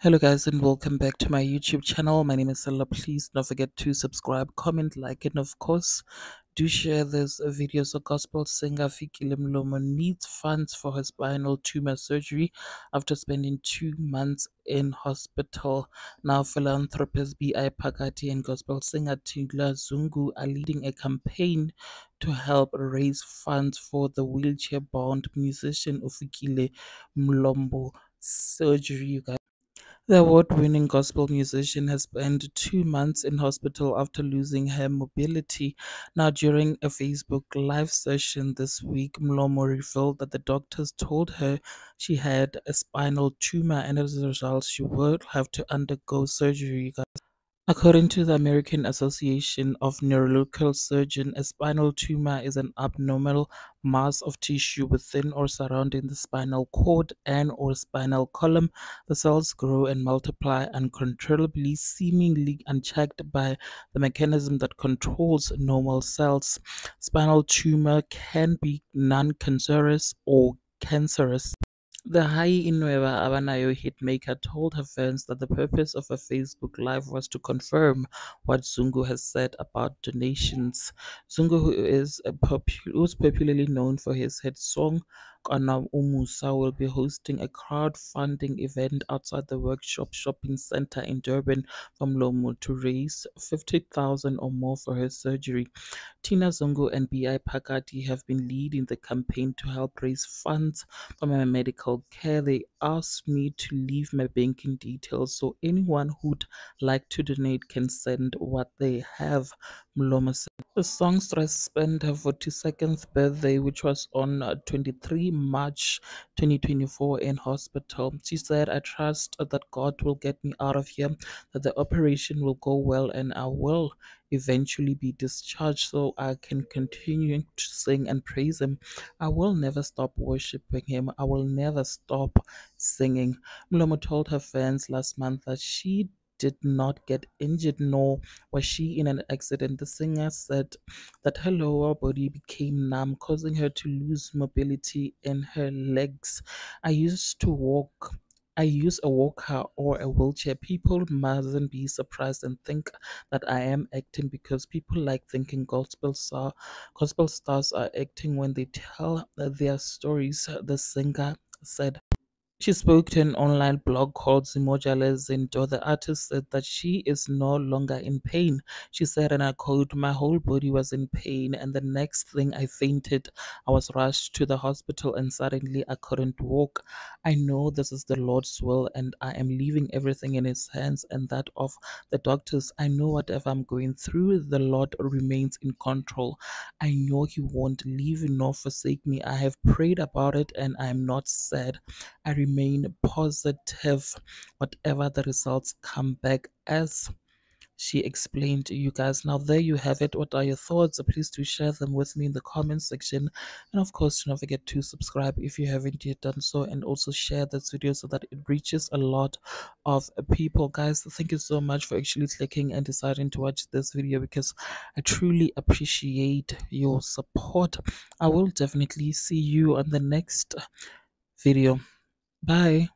Hello guys and welcome back to my YouTube channel. My name is Sello. Please don't forget to subscribe, comment, like and of course do share this video. So gospel singer Fikile Mlomo needs funds for her spinal tumor surgery after spending two months in hospital. Now philanthropist B.I. Phakathi and gospel singer Tigla Zungu are leading a campaign to help raise funds for the wheelchair-bound musician Ufikile Mlomo surgery. You guys the award winning gospel musician has spent two months in hospital after losing her mobility. Now, during a Facebook live session this week, Mlomo revealed that the doctors told her she had a spinal tumor and as a result, she would have to undergo surgery. According to the American Association of Neurological Surgeons, a spinal tumor is an abnormal mass of tissue within or surrounding the spinal cord and or spinal column. The cells grow and multiply uncontrollably, seemingly unchecked by the mechanism that controls normal cells. Spinal tumor can be non-cancerous or cancerous. The High Inueva Abanayo hitmaker told her fans that the purpose of her Facebook Live was to confirm what Zungu has said about donations. Zungu, who is popu- who's popularly known for his hit song Kana Umusa, will be hosting a crowdfunding event outside the Workshop Shopping Center in Durban from Lomo to raise 50,000 or more for her surgery. Tina Zungu and B.I. Phakathi have been leading the campaign to help raise funds for my medical care. They asked me to leave my banking details so anyone who'd like to donate can send what they have, Mlomo said. The songstress spent her 42nd birthday, which was on uh, 23 March 2024, in hospital. She said, I trust that God will get me out of here, that the operation will go well, and I will eventually be discharged so I can continue to sing and praise Him. I will never stop worshiping Him. I will never stop singing. Mlomo told her fans last month that she did not get injured, nor was she in an accident. The singer said that her lower body became numb, causing her to lose mobility in her legs. I used to walk I use a walker or a wheelchair. People mustn't be surprised and think that I am acting because people like thinking gospel star, gospel stars are acting when they tell their stories. The singer said. She spoke to an online blog called Zimojale Zinto. The artist said that she is no longer in pain. She said, and I quote, My whole body was in pain, and the next thing I fainted. I was rushed to the hospital, and suddenly I couldn't walk. I know this is the Lord's will, and I am leaving everything in His hands and that of the doctors. I know whatever I'm going through, the Lord remains in control. I know He won't leave nor forsake me. I have prayed about it, and I am not sad. I remain positive whatever the results come back as she explained to you guys. Now, there you have it. What are your thoughts? Please do share them with me in the comment section. And of course, do not forget to subscribe if you haven't yet done so, and also share this video so that it reaches a lot of people. Guys, thank you so much for actually clicking and deciding to watch this video because I truly appreciate your support. I will definitely see you on the next video. Bye.